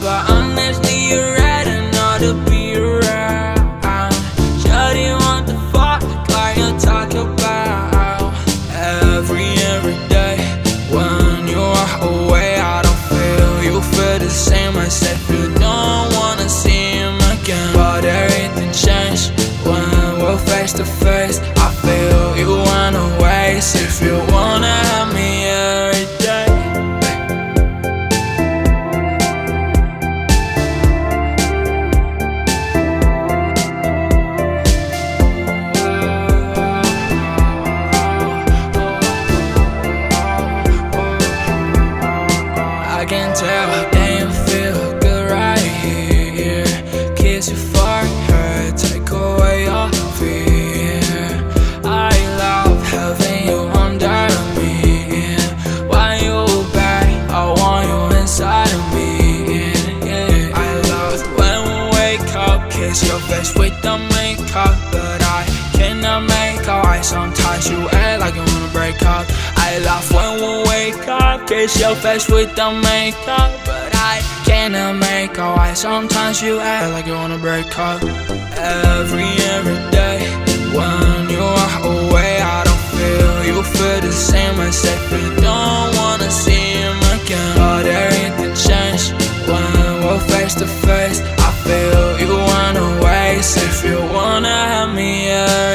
But honestly, you're right, and not to be around. Sure, you want the fuck, like you talk about. Every, every day, when you are away, I don't feel you feel the same. I said you don't wanna see him again. But everything changed when we're face to face. can tell. Damn, feel good right here. Kiss you for her, take away your fear. I love having you under me. When you back, I want you inside of me. Yeah. I love when we wake up Kiss your face with the makeup. But I cannot make eyes Sometimes you act like you wanna break up kiss your face with the makeup But I cannot make a why Sometimes you act like you wanna break up? Every, every day When you are away I don't feel you feel the same I said you don't wanna see him again. But there ain't the change When we're face to face. I feel you wanna waste If you wanna have me, yeah.